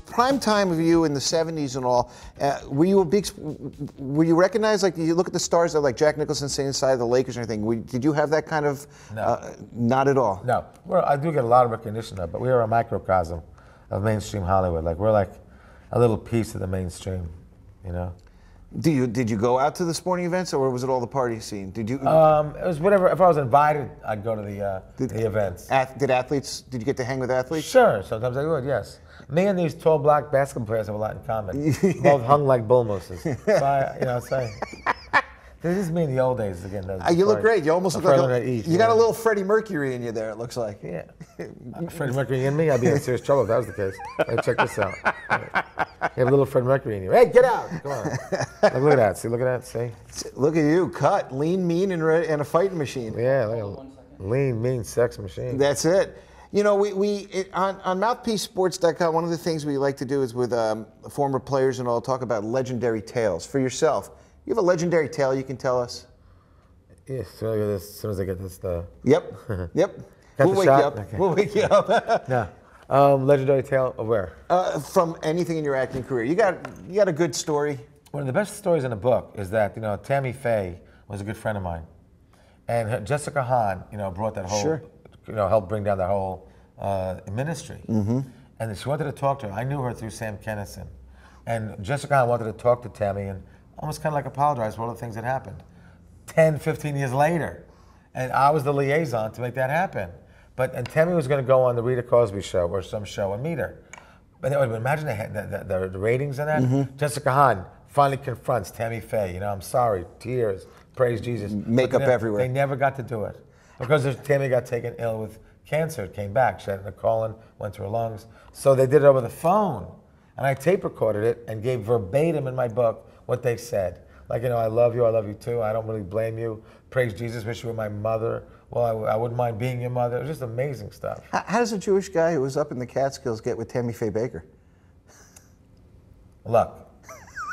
prime time of you in the '70s and all, uh, were you a big? Were you recognized? Like you look at the stars that like Jack Nicholson singing inside of the Lakers and everything. Were, did you have that kind of? No. Uh, not at all. No, we're, I do get a lot of recognition though, but we are a microcosm of mainstream Hollywood. Like we're like a little piece of the mainstream, you know. Do you did you go out to the sporting events or was it all the party scene? Did you? Um, it was whatever. If I was invited, I'd go to the uh, Did- the events. ath- did athletes? Did you get to hang with athletes? Sure, sometimes I would. Yes, me and these tall black basketball players have a lot in common. Both hung like bull mooses. So I, you know, so this is me in the old days again. Uh, you look great. You almost look like a, eat, you got a little Freddie Mercury in you there. It looks like. Yeah. Freddie Mercury in me, I'd be in serious trouble if that was the case. Hey, check this out. You have a little Freddie Mercury in you. Hey, get out! Come on. Look, look at that. See, look at that. See? Look at you, cut, lean, mean, and, re- and a fighting machine. Yeah, at lean, mean, sex machine. That's it. You know, we, we it, on, on mouthpiecesports.com, one of the things we like to do is with um, former players and all talk about legendary tales. For yourself, you have a legendary tale you can tell us? Yeah, as soon as, as soon as I get this, uh, Yep, yep. We'll wake shot? you up. Okay. We'll wake you up. no. Um, legendary tale of where? uh, from anything in your acting career, you got you got a good story. One of the best stories in the book is that, you know, Tammy Faye was a good friend of mine. And her, Jessica Hahn, you know, brought that whole, Sure. you know, helped bring down that whole uh, ministry. Mm-hmm. And she wanted to talk to her. I knew her through Sam Kinison. And Jessica Hahn wanted to talk to Tammy and almost kind of like apologize for all the things that happened. 10, 15 years later. And I was the liaison to make that happen. But and Tammy was going to go on the Rita Cosby show or some show and meet her. But they- imagine the, the, the, the ratings in that. Mm-hmm. Jessica Hahn finally confronts Tammy Faye. You know, I'm sorry, tears, praise Jesus. Makeup never- everywhere. They never got to do it because Tammy got taken ill with cancer. It came back. She had a colon, went to her lungs. So they did it over the phone, and I tape recorded it and gave verbatim in my book what they said. Like, you know, I love you, I love you too. I don't really blame you. Praise Jesus, wish you were my mother. Well, I, w- I wouldn't mind being your mother. It was just amazing stuff. How, how does a Jewish guy who was up in the Catskills get with Tammy Faye Bakker? Luck.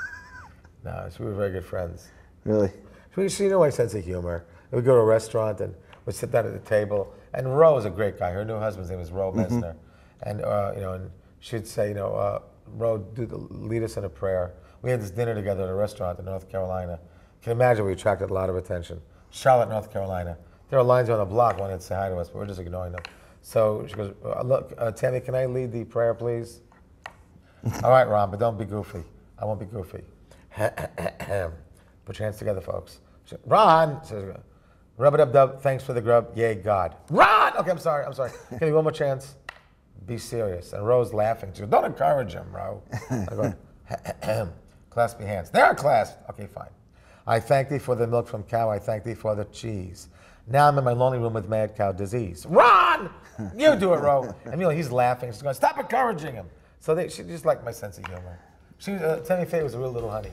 no, so we were very good friends. Really? She, she knew my sense of humor. We'd go to a restaurant and we'd sit down at the table. And Roe was a great guy. Her new husband's name was Roe Messner. And, uh, you know, and she'd say, you know, uh, Roe, do the, lead us in a prayer. We had this dinner together at a restaurant in North Carolina. Can imagine we attracted a lot of attention. Charlotte, North Carolina. There are lines on the block wanting to say hi to us, but we're just ignoring them. So she goes, uh, look, uh, Tammy, can I lead the prayer, please? All right, Ron, but don't be goofy. I won't be goofy. Put your hands together, folks. She- Ron says, rub it up, dub. Thanks for the grub. Yay, God. Ron! Okay, I'm sorry. I'm sorry. Can you one more chance? Be serious. And Roe's laughing. She goes, don't encourage him, Roe. I go, clasp your hands. They're clasped. Okay, fine. I thank thee for the milk from cow. I thank thee for the cheese. Now I'm in my lonely room with mad cow disease. Ron! You do it, Roe. And you know, he's laughing. She's going, stop encouraging him. So they, she just liked my sense of humor. She, uh, Tammy Faye was a real little honey.